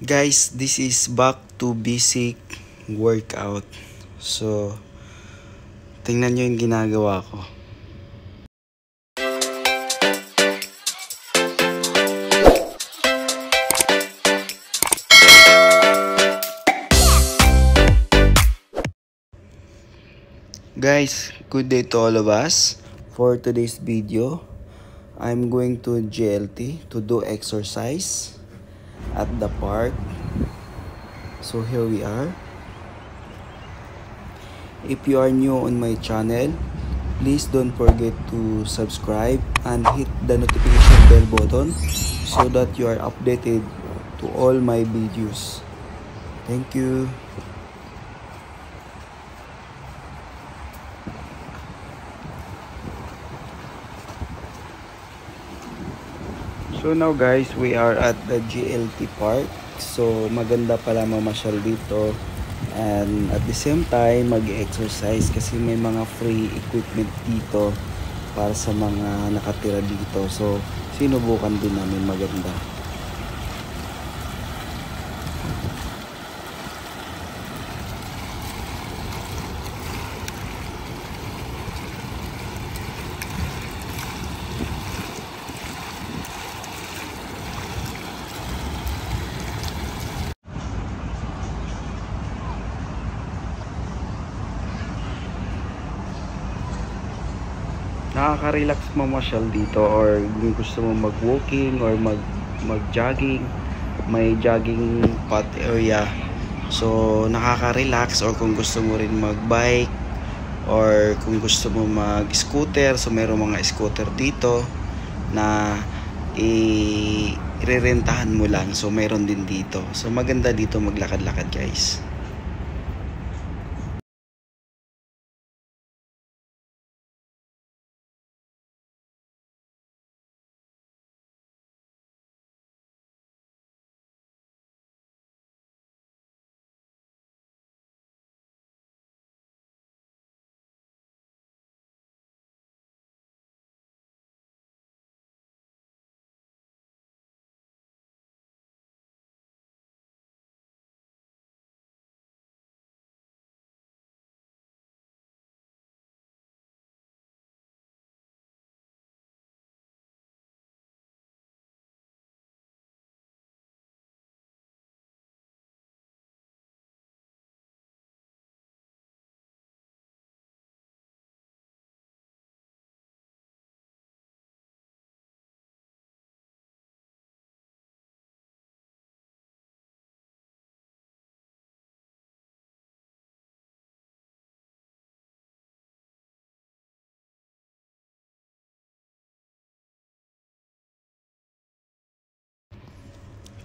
Guys, this is back to basic workout. So, tingnan nyo yung ginagawa ko. Guys, good day to all of us. For today's video, I'm going to GLT to do exercise at the park. So here we are. If you are new on my channel, please don't forget to subscribe and hit the notification bell button so that you are updated to all my videos. Thank you. So now guys, we are at the GLT Park. So maganda pala mamasyal dito. And at the same time, mag-exercise kasi may mga free equipment dito para sa mga nakatira dito. So sinubukan din namin maganda. Nakaka-relax mamasyal dito or kung gusto mo mag-walking or mag mag-jogging may jogging path area. So nakaka-relax or kung gusto mo rin mag-bike or kung gusto mo mag-scooter. So mayroong mga scooter dito na irerentahan mo lang. So mayroon din dito. So maganda dito maglakad-lakad guys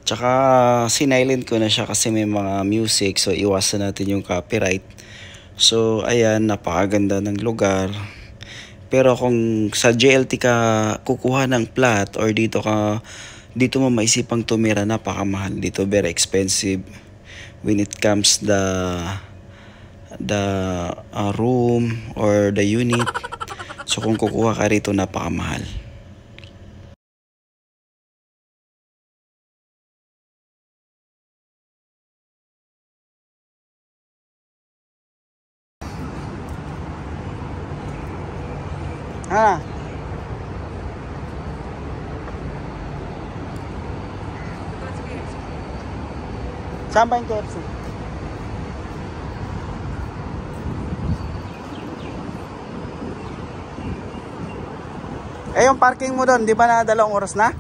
Tsaka sinilent ko na siya kasi may mga music so iwasan natin yung copyright. So ayan, napakaganda ng lugar. Pero kung sa JLT ka kukuha ng plat or dito ka dito mo maisipang tumira napakamahal dito very expensive when it comes the the uh, room or the unit so kung kukuha ka rito napakamahal Saan ba yung KFC? Eh yung parking mo doon, di ba na dalawang oras na?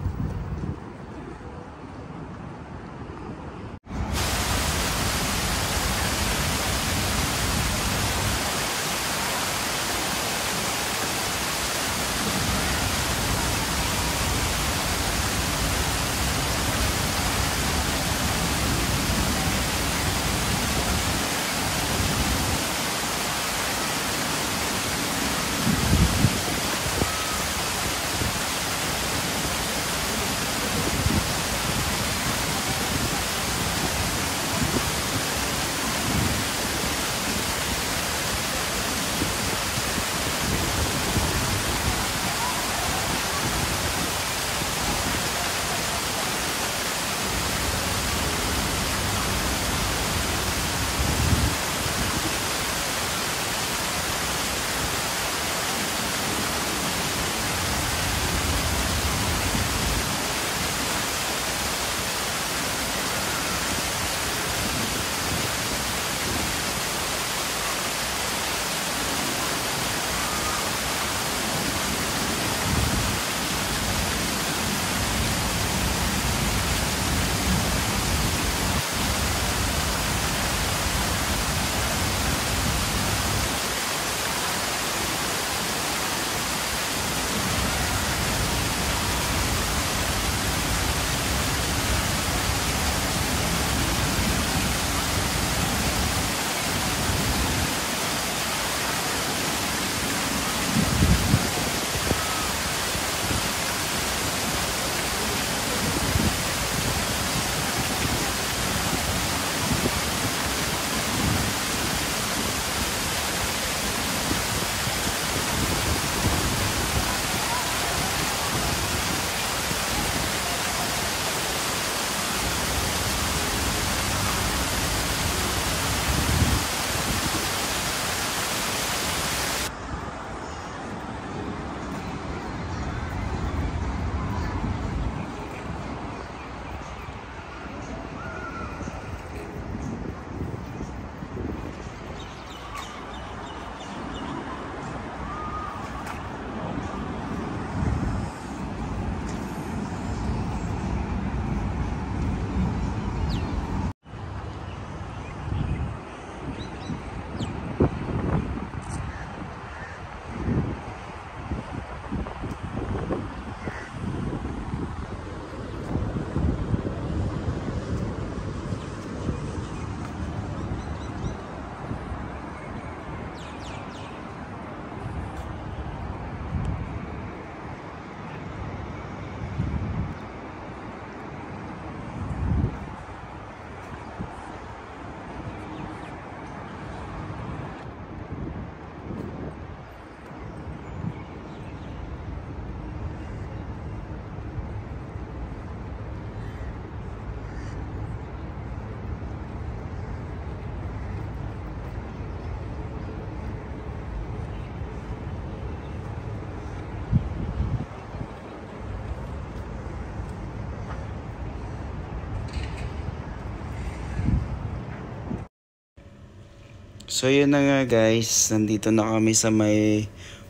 So yun na nga guys, nandito na kami sa may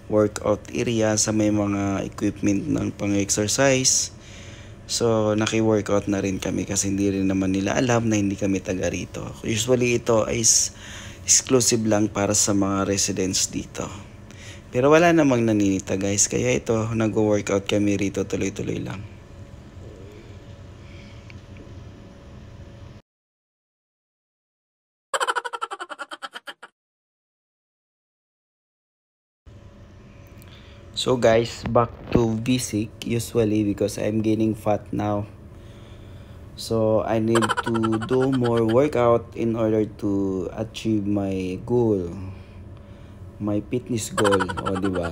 workout area, sa may mga equipment ng pang-exercise. So naki-workout na rin kami kasi hindi rin naman nila alam na hindi kami taga rito. Usually ito is exclusive lang para sa mga residents dito. Pero wala namang naninita guys, kaya ito nag-workout kami rito tuloy-tuloy lang. So guys, back to basic usually because I'm gaining fat now. So I need to do more workout in order to achieve my goal. My fitness goal, o di ba?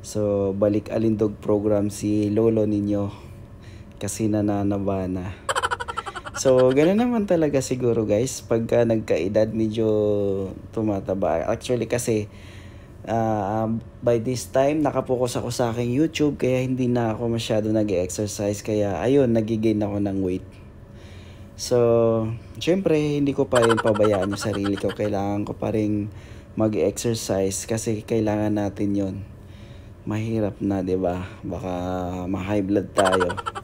So balik alindog program si lolo ninyo kasi nananaba na. So, ganoon naman talaga siguro guys, pagka nagkaedad medyo tumataba. Actually kasi uh, by this time nakapokus ako sa aking YouTube kaya hindi na ako masyado nag-exercise kaya ayun nagigain ako ng weight. So syempre hindi ko pa rin pabayaan yung sarili ko. Kailangan ko pa rin mag-exercise kasi kailangan natin yon mahirap na 'di ba? Baka ma-high blood tayo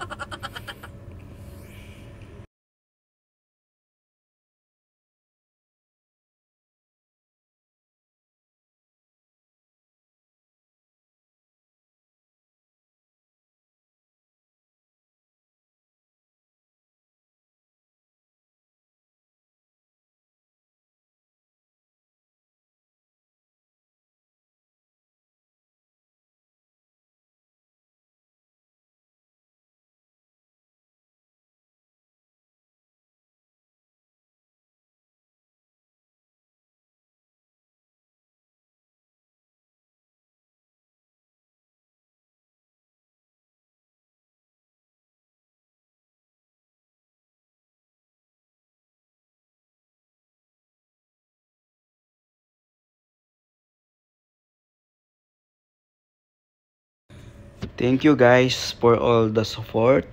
Thank you guys for all the support.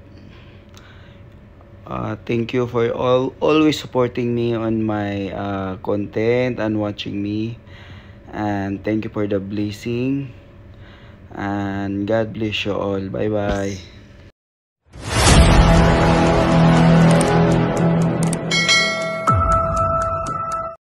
Uh, thank you for all always supporting me on my uh, content and watching me. And thank you for the blessing. And God bless you all. Bye bye.